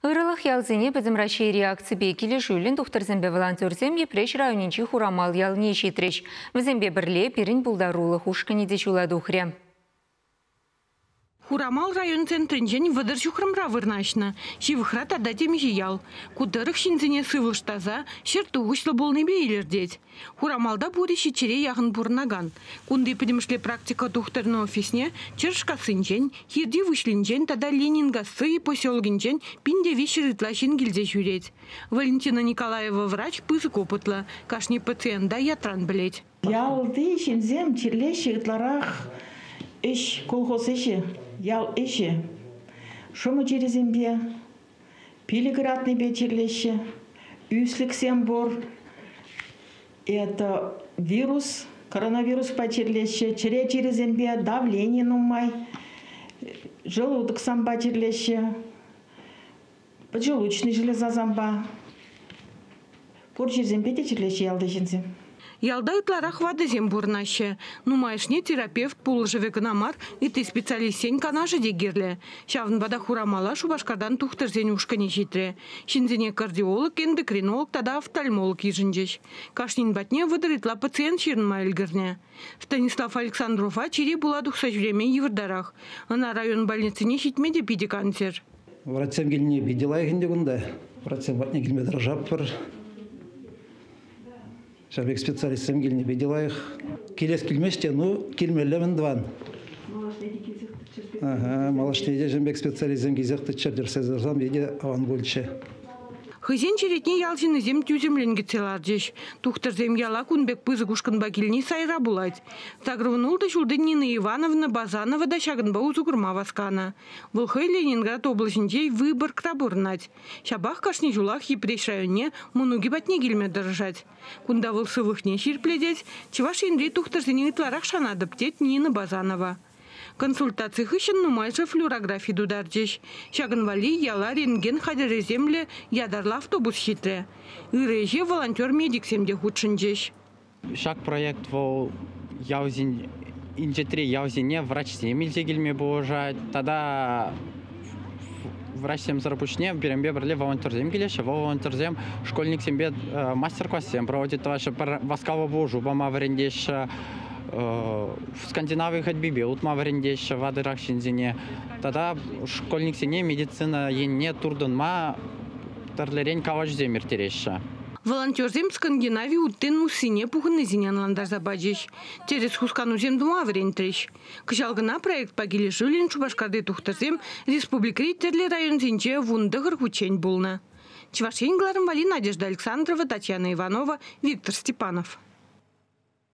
Ырылық ялзыне бізім Рашей реакция бекілі жүлін тұқтырзімбе волонтерзем епреш районенчі хурамал ялне шетреш. Бізімбе бірле перін бұлдарулы хушкіне де жулады ұхрем. Хурамал район центрінжен вадыр жухрымра вырнашна. Шивыхра тада темежі ял. Кудырық шинзіне сывылыштаза, шырты ұғышлы болны бейлердет. Хурамалда бұри шичере яғын бұрнаган. Кунды педемішле практика тухтырны офисне, чыршка сынжен, хирди вышлинжен, тада Ленинга сы поселгинжен, пинде вишерытла гилзе жүрет. Валентина Николаева врач пызык опытлы, кашни пациентда ятран білет. Ялды шинзем Иш колхоз иші, ял иші. Шумы жерезембе, пилиградный бечерлеші, үсліксем бор. Это вирус, коронавирус пачерлеші, чире жерезембе, давление нумай, желудок сам пачерлеші, поджелудочный железа замба. Кур жерезембе течерлеші ялды жінзем. Ялда ытларах вадызем бурнаще. Нумайшне терапевт пулжыве гнамар и ты специалистень канажы дегерле. Шавн бада хурамала шубашкардан тухтырзен ушкане житре. Шинзене кардиолог, эндокринолог, тада офтальмолог ежінжеш. Кашнин батне выдырытла пациент ширнма эльгірне. Станислав Александрова чири була духса жүреме еврдарах. Ана район больницыне шитмеде пиде канцер. Врачем келіне беделай кенде күнді. Врачем батне келмедір жап бір. Шабек специалистем келіне беделайық. Келес келмеште, ну, келмелемін дван. Ага, малашнеде жембек специалистем кезекті чардер сезерзам беде аван больше. Хызен черетне ялжины зем тюземленге целардеш. Тухтар зем яла кунбек пызы кушкан багильни сайра булать. Загрывнулды шулды Нина Ивановна Базанова да шагынба узугурма васкана. Вылхай Ленинград облачынчей выбор крабурнать. Шабах кашни жулах епреш районе мунуги батне келме дыржать. Кунда вылсывыхне ширпледеть, чеваш инри тухтар зенен итларах шанадыптет Нина Базанова. Консультация хыщен нумайша флюорографии дударчеш. Шагын вали яла рентген хадереземле ядарла автобус хитре. Иреже волонтер медик семде худшынчеш. Шаг проект вол яузин инжетре яузине врач семилзе келме божа. Тада врач сем зарпушне берембе бірле волонтерзем келеші волонтерзем школьник сембе э, мастер-класс сем проводит ваша васкава божу бама врендеш в Скандинавии ходьбе беут маврендеш вадырах шинзине. Тада школьник сене медицина енне турдынма тарлерен каваш земер терешша. Волонтерзем Скандинавии уттен усине пухынны зинен ландар забаджеш. Терес хускану земдума врентреш. Кышалгына проект пагиле жулин Чубашкарды тухтарзем республикри терле район зинче вундығыр хучень булна. Чевашень Гларом Вали, Надежда Александрова, Татьяна Иванова, Виктор Степанов.